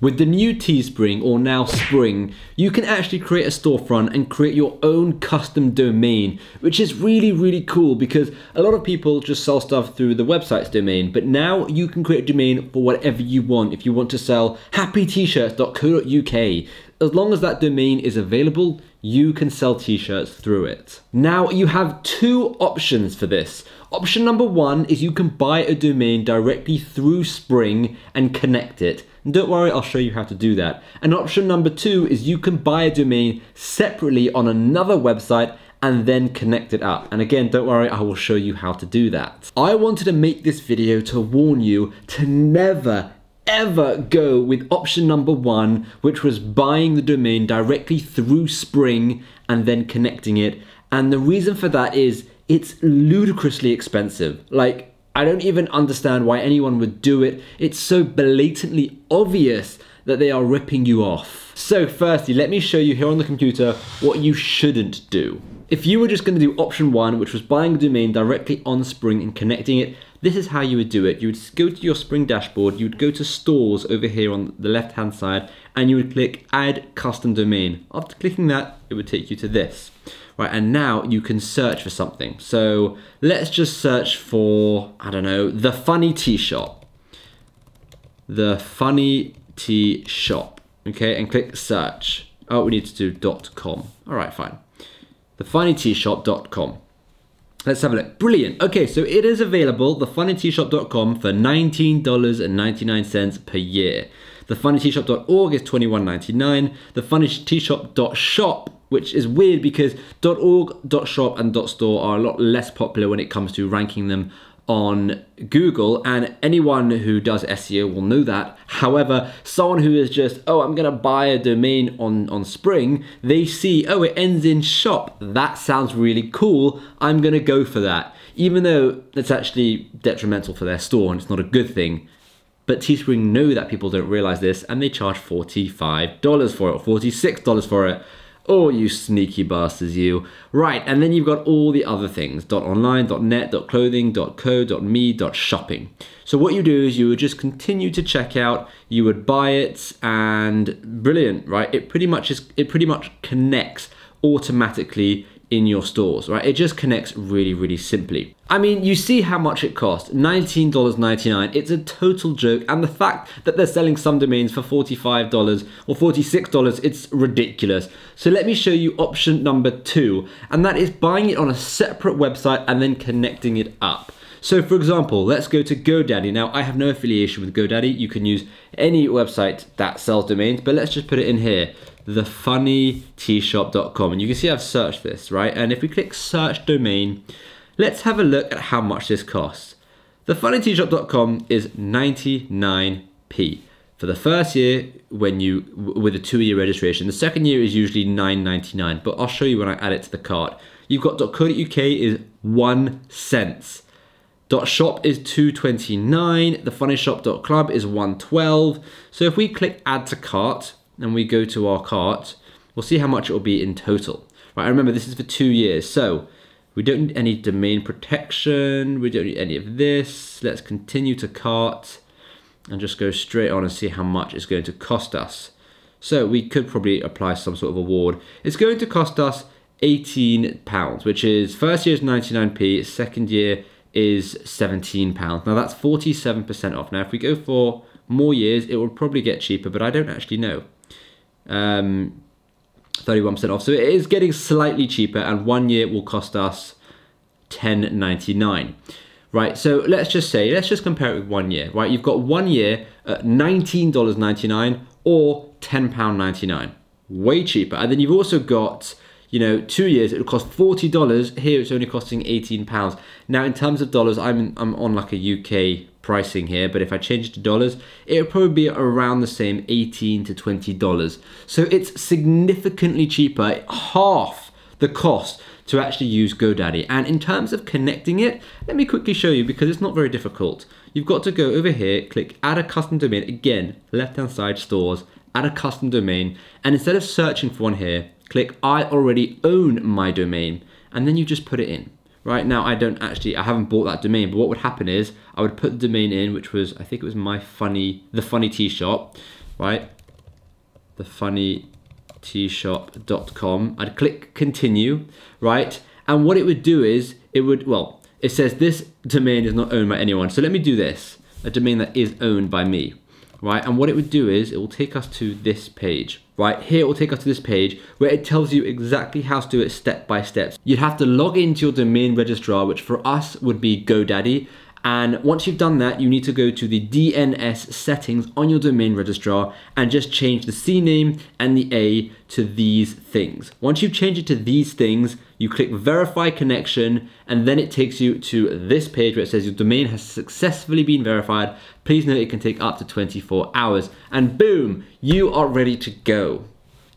With the new Teespring, or now Spring, you can actually create a storefront and create your own custom domain, which is really, really cool because a lot of people just sell stuff through the website's domain, but now you can create a domain for whatever you want. If you want to sell happytshirts.co.uk, as long as that domain is available, you can sell t-shirts through it. Now you have two options for this. Option number one is you can buy a domain directly through Spring and connect it. And don't worry, I'll show you how to do that. And option number two is you can buy a domain separately on another website and then connect it up. And again, don't worry, I will show you how to do that. I wanted to make this video to warn you to never ever go with option number one, which was buying the domain directly through Spring and then connecting it. And the reason for that is it's ludicrously expensive. Like, I don't even understand why anyone would do it. It's so blatantly obvious that they are ripping you off. So firstly, let me show you here on the computer what you shouldn't do. If you were just going to do option one, which was buying a domain directly on Spring and connecting it, this is how you would do it. You would go to your Spring dashboard, you would go to stores over here on the left hand side, and you would click add custom domain. After clicking that, it would take you to this. Right, and now you can search for something. So let's just search for, I don't know, the funny tea shop. The funny tea shop. Okay, and click search. Oh, we need to do .com. All right, fine thefunnyteashop.com. Let's have a look. Brilliant. Okay, so it is available, thefunnyteashop.com, for $19.99 per year. Thefunnyteashop.org is $21.99. Thefunnyteashop.shop, which is weird because .org, .shop, and .store are a lot less popular when it comes to ranking them on Google, and anyone who does SEO will know that. However, someone who is just, oh, I'm gonna buy a domain on, on Spring, they see, oh, it ends in shop. That sounds really cool. I'm gonna go for that. Even though it's actually detrimental for their store and it's not a good thing. But Teespring know that people don't realize this and they charge $45 for it, $46 for it. Oh, you sneaky bastards, you. Right, and then you've got all the other things .online, .net, .clothing, .co, .me, .shopping. So what you do is you would just continue to check out, you would buy it, and brilliant, right? It pretty much is, it pretty much connects automatically in your stores, right? It just connects really, really simply. I mean, you see how much it costs, $19.99. It's a total joke. And the fact that they're selling some domains for $45 or $46, it's ridiculous. So let me show you option number two, and that is buying it on a separate website and then connecting it up. So for example, let's go to GoDaddy. Now I have no affiliation with GoDaddy. You can use any website that sells domains, but let's just put it in here thefunnyteashop.com. And you can see I've searched this, right? And if we click search domain, let's have a look at how much this costs. Thefunnyteashop.com is 99p for the first year when you with a two-year registration. The second year is usually 9.99, but I'll show you when I add it to the cart. You've got .co.uk is one cent. .shop is 229. The funnyshop.club is 112. So if we click add to cart, and we go to our cart, we'll see how much it will be in total. Right, remember this is for two years, so we don't need any domain protection, we don't need any of this. Let's continue to cart and just go straight on and see how much it's going to cost us. So we could probably apply some sort of award. It's going to cost us 18 pounds, which is first year is 99p, second year is 17 pounds. Now that's 47% off. Now if we go for more years, it will probably get cheaper, but I don't actually know um, 31% off. So it is getting slightly cheaper and one year will cost us 10.99. Right, so let's just say, let's just compare it with one year, right? You've got one year at $19.99 or £10.99. Way cheaper. And then you've also got you know, two years it would cost forty dollars. Here it's only costing eighteen pounds. Now in terms of dollars, I'm I'm on like a UK pricing here, but if I change it to dollars, it would probably be around the same, eighteen to twenty dollars. So it's significantly cheaper, half the cost to actually use GoDaddy. And in terms of connecting it, let me quickly show you because it's not very difficult. You've got to go over here, click add a custom domain, again, left hand side stores, add a custom domain, and instead of searching for one here, click I already own my domain, and then you just put it in. Right now, I don't actually, I haven't bought that domain, but what would happen is I would put the domain in, which was, I think it was my funny, the funny tea shop, right? The funny tshop.com. I'd click continue, right? And what it would do is it would, well, it says this domain is not owned by anyone. So let me do this, a domain that is owned by me, right? And what it would do is it will take us to this page, right? Here it will take us to this page where it tells you exactly how to do it step by step. You'd have to log into your domain registrar, which for us would be GoDaddy. And once you've done that, you need to go to the DNS settings on your domain registrar and just change the CNAME and the A to these things. Once you've changed it to these things, you click verify connection and then it takes you to this page where it says your domain has successfully been verified. Please note it can take up to 24 hours and boom, you are ready to go.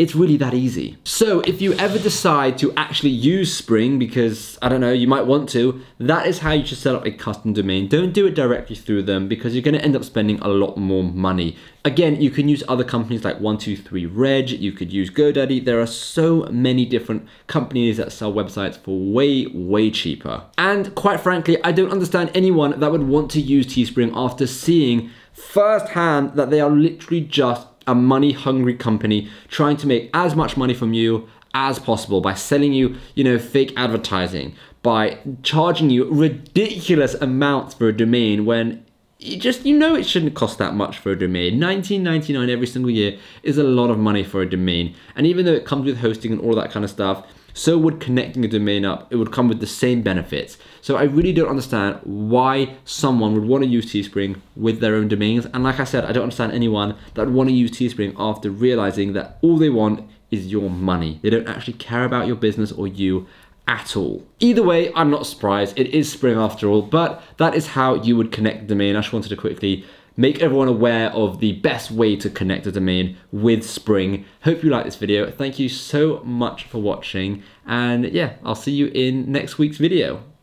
It's really that easy. So if you ever decide to actually use Spring, because I don't know, you might want to, that is how you should set up a custom domain. Don't do it directly through them because you're gonna end up spending a lot more money. Again, you can use other companies like 123reg, you could use GoDaddy. There are so many different companies that sell websites for way, way cheaper. And quite frankly, I don't understand anyone that would want to use Teespring after seeing firsthand that they are literally just a money hungry company trying to make as much money from you as possible by selling you, you know, fake advertising, by charging you ridiculous amounts for a domain when you just you know it shouldn't cost that much for a domain. 19.99 every single year is a lot of money for a domain. And even though it comes with hosting and all that kind of stuff so would connecting a domain up, it would come with the same benefits. So I really don't understand why someone would want to use Teespring with their own domains. And like I said, I don't understand anyone that would want to use Teespring after realizing that all they want is your money. They don't actually care about your business or you at all. Either way, I'm not surprised. It is Spring after all, but that is how you would connect the domain. I just wanted to quickly make everyone aware of the best way to connect a domain with Spring. Hope you like this video. Thank you so much for watching. And yeah, I'll see you in next week's video.